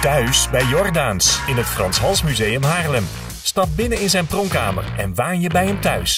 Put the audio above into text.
Thuis bij Jordaans in het Frans Hals Museum Haarlem. Stap binnen in zijn pronkkamer en waan je bij hem thuis.